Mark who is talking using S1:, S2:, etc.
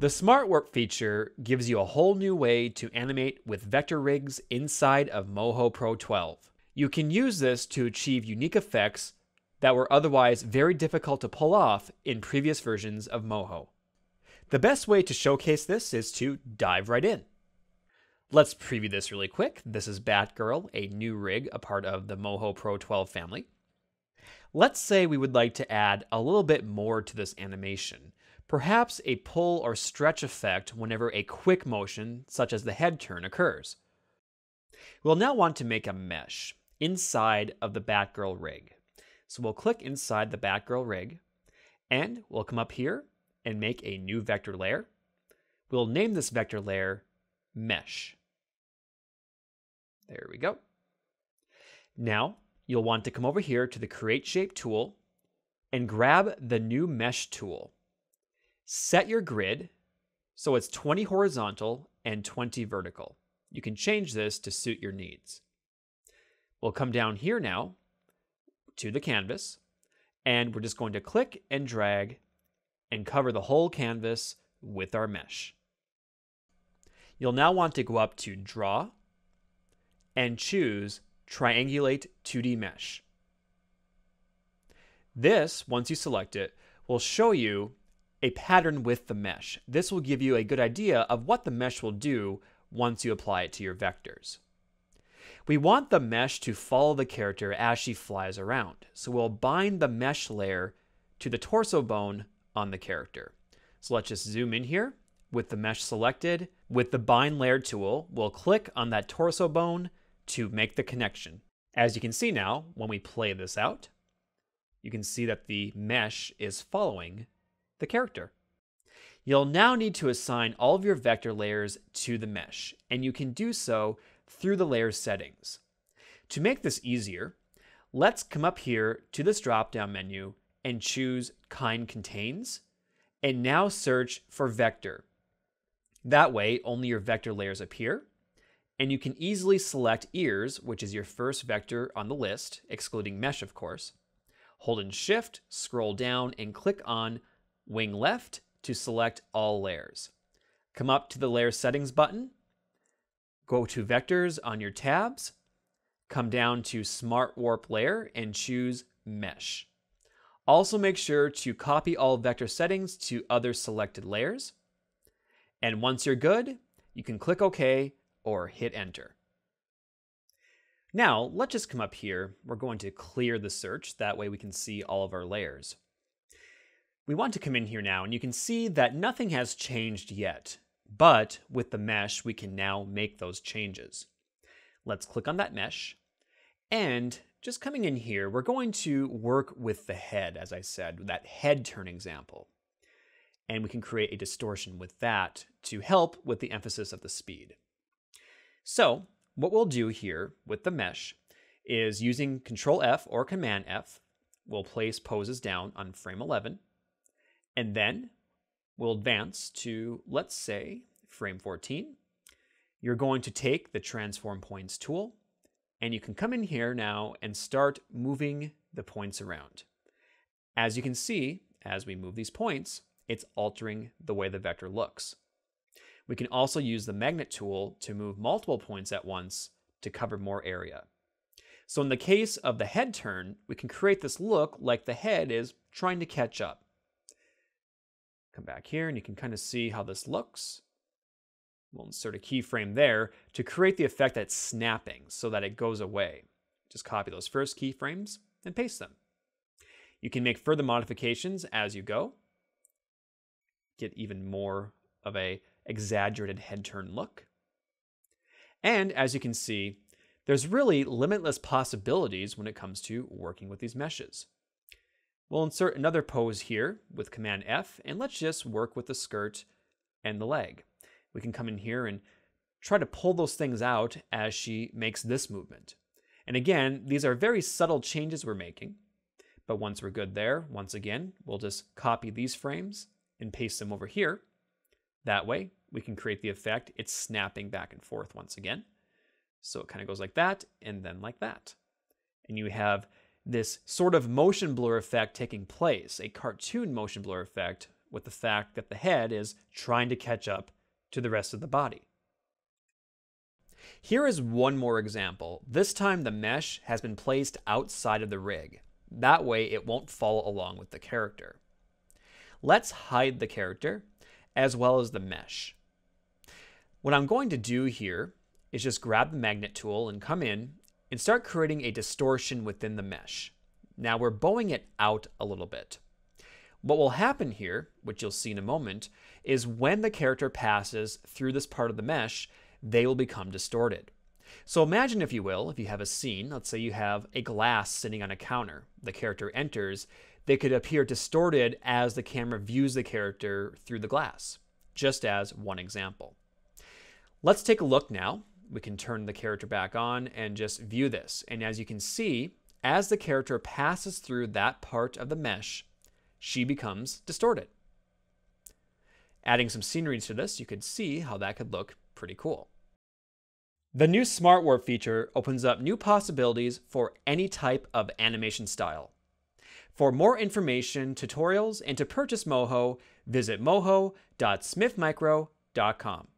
S1: The Smart Warp feature gives you a whole new way to animate with vector rigs inside of Moho Pro 12. You can use this to achieve unique effects that were otherwise very difficult to pull off in previous versions of Moho. The best way to showcase this is to dive right in. Let's preview this really quick. This is Batgirl, a new rig, a part of the Moho Pro 12 family. Let's say we would like to add a little bit more to this animation perhaps a pull or stretch effect whenever a quick motion, such as the head turn, occurs. We'll now want to make a mesh inside of the Batgirl rig. So we'll click inside the Batgirl rig, and we'll come up here and make a new vector layer. We'll name this vector layer Mesh. There we go. Now, you'll want to come over here to the Create Shape tool and grab the new Mesh tool set your grid so it's 20 horizontal and 20 vertical. You can change this to suit your needs. We'll come down here now to the canvas, and we're just going to click and drag and cover the whole canvas with our mesh. You'll now want to go up to Draw and choose Triangulate 2D Mesh. This, once you select it, will show you a pattern with the mesh. This will give you a good idea of what the mesh will do once you apply it to your vectors. We want the mesh to follow the character as she flies around, so we'll bind the mesh layer to the torso bone on the character. So let's just zoom in here with the mesh selected. With the bind layer tool, we'll click on that torso bone to make the connection. As you can see now, when we play this out, you can see that the mesh is following the character. You'll now need to assign all of your vector layers to the mesh, and you can do so through the layer settings. To make this easier, let's come up here to this drop-down menu and choose Kind Contains, and now search for Vector. That way, only your vector layers appear, and you can easily select Ears, which is your first vector on the list, excluding Mesh, of course. Hold in Shift, scroll down, and click on wing left to select all layers. Come up to the layer settings button, go to vectors on your tabs, come down to smart warp layer and choose mesh. Also make sure to copy all vector settings to other selected layers. And once you're good, you can click OK or hit enter. Now, let's just come up here. We're going to clear the search. That way we can see all of our layers. We want to come in here now and you can see that nothing has changed yet, but with the mesh, we can now make those changes. Let's click on that mesh and just coming in here, we're going to work with the head, as I said, that head turn example. And we can create a distortion with that to help with the emphasis of the speed. So what we'll do here with the mesh is using Control F or Command F, we'll place poses down on frame 11. And then we'll advance to, let's say, frame 14. You're going to take the transform points tool and you can come in here now and start moving the points around. As you can see, as we move these points, it's altering the way the vector looks. We can also use the magnet tool to move multiple points at once to cover more area. So in the case of the head turn, we can create this look like the head is trying to catch up. Come back here and you can kind of see how this looks. We'll insert a keyframe there to create the effect that's snapping so that it goes away. Just copy those first keyframes and paste them. You can make further modifications as you go. Get even more of a exaggerated head turn look. And as you can see, there's really limitless possibilities when it comes to working with these meshes. We'll insert another pose here with Command F, and let's just work with the skirt and the leg. We can come in here and try to pull those things out as she makes this movement. And again, these are very subtle changes we're making. But once we're good there, once again, we'll just copy these frames and paste them over here. That way, we can create the effect. It's snapping back and forth once again. So it kind of goes like that and then like that. And you have this sort of motion blur effect taking place, a cartoon motion blur effect with the fact that the head is trying to catch up to the rest of the body. Here is one more example. This time the mesh has been placed outside of the rig. That way it won't fall along with the character. Let's hide the character as well as the mesh. What I'm going to do here is just grab the magnet tool and come in and start creating a distortion within the mesh. Now we're bowing it out a little bit. What will happen here, which you'll see in a moment, is when the character passes through this part of the mesh, they will become distorted. So imagine, if you will, if you have a scene, let's say you have a glass sitting on a counter, the character enters, they could appear distorted as the camera views the character through the glass, just as one example. Let's take a look now. We can turn the character back on and just view this. And as you can see, as the character passes through that part of the mesh, she becomes distorted. Adding some scenery to this, you could see how that could look pretty cool. The new Smart Warp feature opens up new possibilities for any type of animation style. For more information, tutorials, and to purchase Moho, visit moho.smithmicro.com.